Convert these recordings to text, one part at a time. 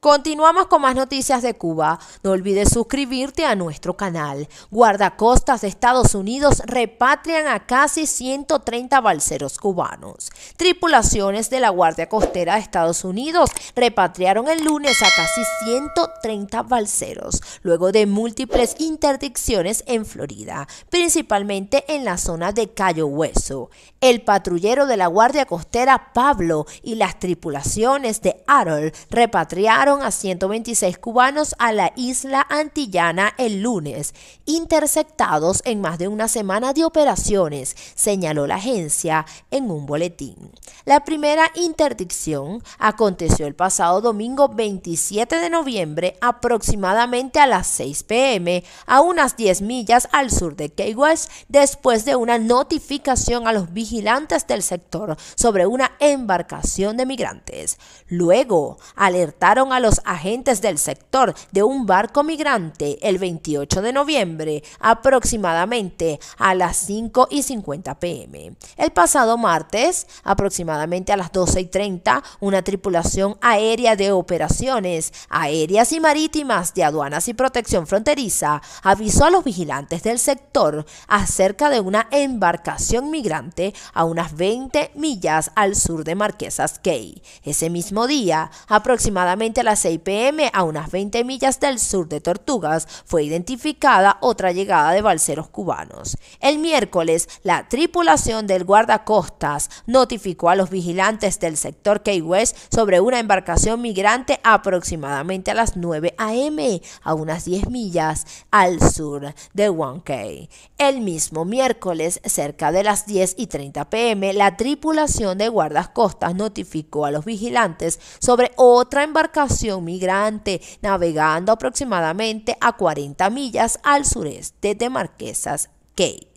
Continuamos con más noticias de Cuba. No olvides suscribirte a nuestro canal. Guardacostas de Estados Unidos repatrian a casi 130 balseros cubanos. Tripulaciones de la Guardia Costera de Estados Unidos repatriaron el lunes a casi 130 balseros, luego de múltiples interdicciones en Florida, principalmente en la zona de Cayo Hueso. El patrullero de la Guardia Costera Pablo y las tripulaciones de Harold repatriaron a 126 cubanos a la isla antillana el lunes, interceptados en más de una semana de operaciones, señaló la agencia en un boletín. La primera interdicción aconteció el pasado domingo 27 de noviembre aproximadamente a las 6 pm a unas 10 millas al sur de Key West después de una notificación a los vigilantes del sector sobre una embarcación de migrantes. Luego alertaron a los agentes del sector de un barco migrante el 28 de noviembre, aproximadamente a las 5 y 50 pm. El pasado martes, aproximadamente a las 12 y 30, una tripulación aérea de operaciones aéreas y marítimas de aduanas y protección fronteriza avisó a los vigilantes del sector acerca de una embarcación migrante a unas 20 millas al sur de Marquesas Cay. Ese mismo día, aproximadamente a las 6 pm, a unas 20 millas del sur de Tortugas, fue identificada otra llegada de balseros cubanos. El miércoles, la tripulación del guardacostas notificó a los vigilantes del sector Key West sobre una embarcación migrante aproximadamente a las 9 am, a unas 10 millas al sur de Wankey. El mismo miércoles, cerca de las 10 y 30 pm, la tripulación de guardacostas notificó a los vigilantes sobre otra embarcación migrante navegando aproximadamente a 40 millas al sureste de Marquesas Cay.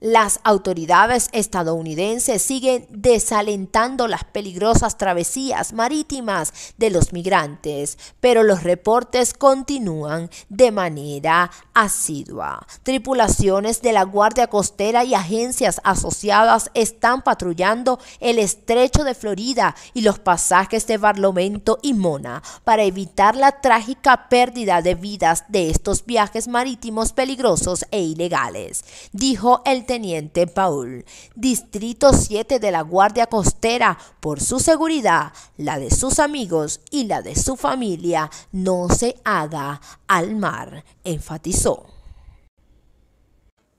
Las autoridades estadounidenses siguen desalentando las peligrosas travesías marítimas de los migrantes, pero los reportes continúan de manera asidua. Tripulaciones de la Guardia Costera y agencias asociadas están patrullando el estrecho de Florida y los pasajes de Barlovento y Mona para evitar la trágica pérdida de vidas de estos viajes marítimos peligrosos e ilegales, dijo el teniente Paul, Distrito 7 de la Guardia Costera, por su seguridad, la de sus amigos y la de su familia, no se haga al mar, enfatizó.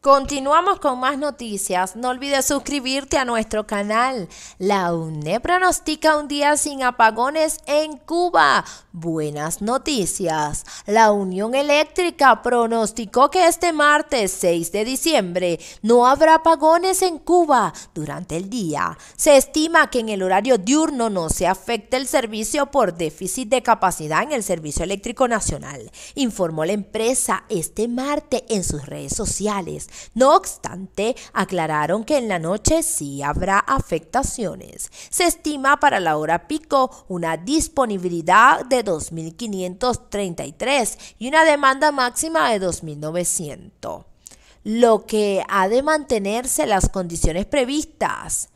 Continuamos con más noticias. No olvides suscribirte a nuestro canal. La UNE pronostica un día sin apagones en Cuba. Buenas noticias. La Unión Eléctrica pronosticó que este martes 6 de diciembre no habrá apagones en Cuba durante el día. Se estima que en el horario diurno no se afecte el servicio por déficit de capacidad en el Servicio Eléctrico Nacional, informó la empresa este martes en sus redes sociales. No obstante, aclararon que en la noche sí habrá afectaciones. Se estima para la hora pico una disponibilidad de 2.533 y una demanda máxima de 2.900, lo que ha de mantenerse las condiciones previstas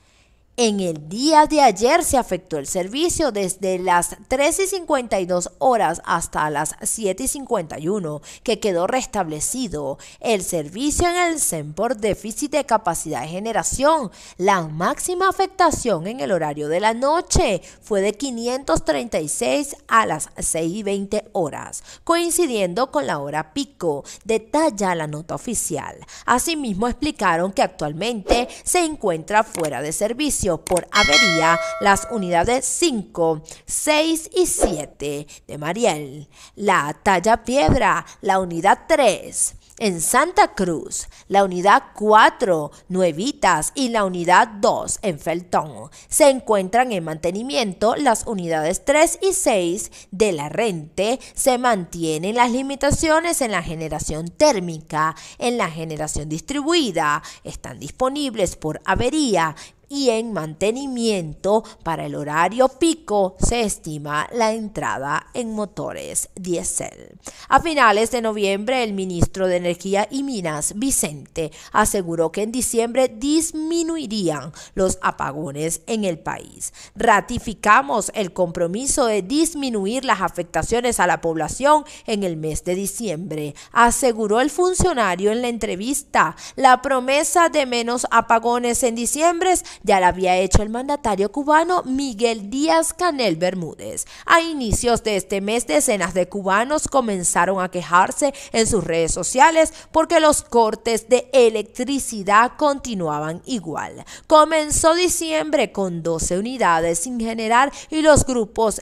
en el día de ayer se afectó el servicio desde las 3 y 52 horas hasta las 7 y 51, que quedó restablecido el servicio en el CEN por déficit de capacidad de generación. La máxima afectación en el horario de la noche fue de 536 a las 6 y 20 horas, coincidiendo con la hora pico, detalla la nota oficial. Asimismo explicaron que actualmente se encuentra fuera de servicio por avería las unidades 5, 6 y 7 de Mariel, la talla piedra, la unidad 3, en Santa Cruz, la unidad 4, Nuevitas y la unidad 2 en Felton. Se encuentran en mantenimiento las unidades 3 y 6 de la rente. Se mantienen las limitaciones en la generación térmica, en la generación distribuida. Están disponibles por avería y en mantenimiento para el horario pico se estima la entrada en motores diésel. A finales de noviembre, el ministro de Energía y Minas, Vicente, aseguró que en diciembre disminuirían los apagones en el país. Ratificamos el compromiso de disminuir las afectaciones a la población en el mes de diciembre, aseguró el funcionario en la entrevista. La promesa de menos apagones en diciembre ya la había hecho el mandatario cubano Miguel Díaz Canel Bermúdez. A inicios de este mes, decenas de cubanos comenzaron a quejarse en sus redes sociales porque los cortes de electricidad continuaban igual. Comenzó diciembre con 12 unidades sin generar y los grupos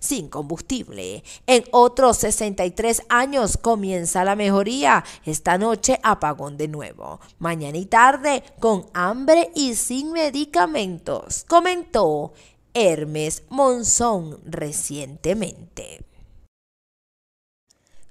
sin combustible. En otros 63 años comienza la mejoría. Esta noche apagón de nuevo. Mañana y tarde con hambre y sin medicamentos, comentó Hermes Monzón recientemente.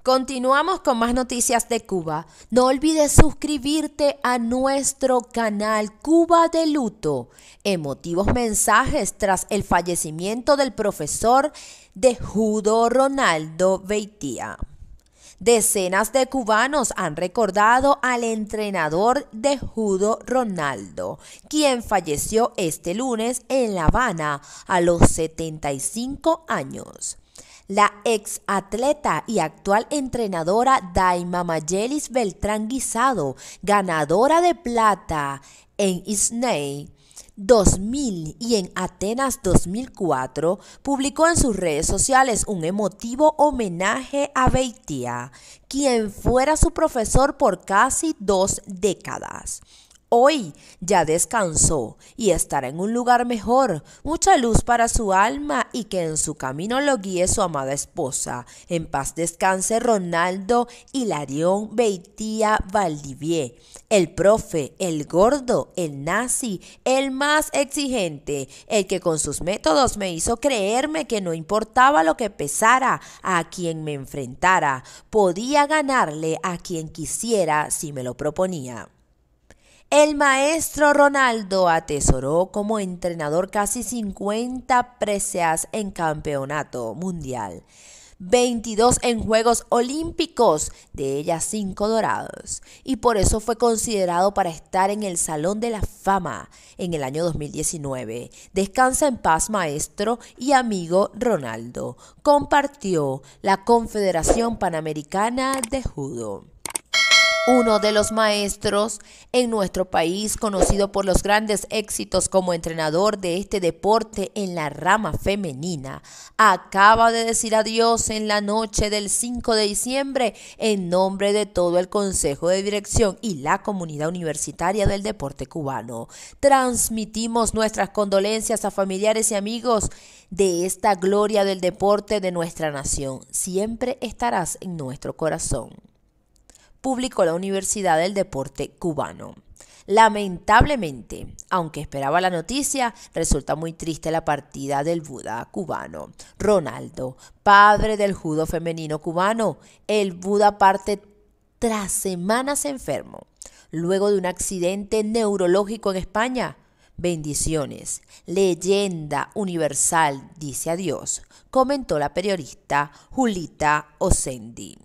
Continuamos con más noticias de Cuba. No olvides suscribirte a nuestro canal Cuba de Luto. Emotivos mensajes tras el fallecimiento del profesor de judo Ronaldo Beitía. Decenas de cubanos han recordado al entrenador de judo Ronaldo, quien falleció este lunes en La Habana a los 75 años. La ex atleta y actual entrenadora Daima Mayelis Beltrán Guisado, ganadora de plata en Isney 2000 y en Atenas 2004, publicó en sus redes sociales un emotivo homenaje a Beitia, quien fuera su profesor por casi dos décadas. Hoy ya descansó y estará en un lugar mejor, mucha luz para su alma y que en su camino lo guíe su amada esposa. En paz descanse Ronaldo Hilarión Beitía Valdivier, el profe, el gordo, el nazi, el más exigente, el que con sus métodos me hizo creerme que no importaba lo que pesara a quien me enfrentara, podía ganarle a quien quisiera si me lo proponía. El maestro Ronaldo atesoró como entrenador casi 50 preseas en campeonato mundial. 22 en Juegos Olímpicos, de ellas 5 dorados, y por eso fue considerado para estar en el Salón de la Fama en el año 2019. Descansa en paz, maestro y amigo Ronaldo. Compartió la Confederación Panamericana de Judo uno de los maestros en nuestro país, conocido por los grandes éxitos como entrenador de este deporte en la rama femenina, acaba de decir adiós en la noche del 5 de diciembre en nombre de todo el Consejo de Dirección y la comunidad universitaria del deporte cubano. Transmitimos nuestras condolencias a familiares y amigos de esta gloria del deporte de nuestra nación. Siempre estarás en nuestro corazón publicó la Universidad del Deporte Cubano. Lamentablemente, aunque esperaba la noticia, resulta muy triste la partida del Buda cubano. Ronaldo, padre del judo femenino cubano, el Buda parte tras semanas enfermo, luego de un accidente neurológico en España. Bendiciones. Leyenda universal dice adiós, comentó la periodista Julita Osendi.